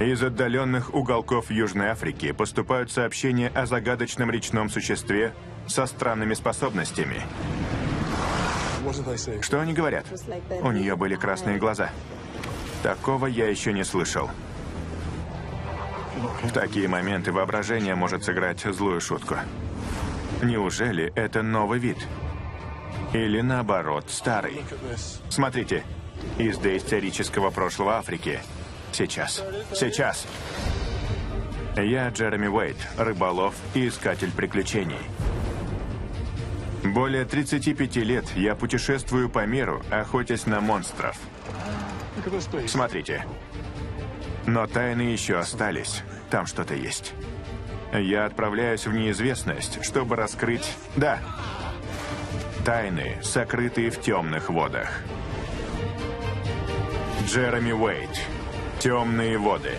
Из отдаленных уголков Южной Африки поступают сообщения о загадочном речном существе со странными способностями. Что они говорят? У нее были красные глаза. Такого я еще не слышал. В такие моменты воображение может сыграть злую шутку. Неужели это новый вид? Или наоборот, старый? Смотрите, из доисторического прошлого Африки. Сейчас. Сейчас. Я Джереми Уэйт, рыболов и искатель приключений. Более 35 лет я путешествую по миру, охотясь на монстров. Смотрите. Но тайны еще остались. Там что-то есть. Я отправляюсь в неизвестность, чтобы раскрыть... Да. Тайны, сокрытые в темных водах. Джереми Уэйт. Темные воды.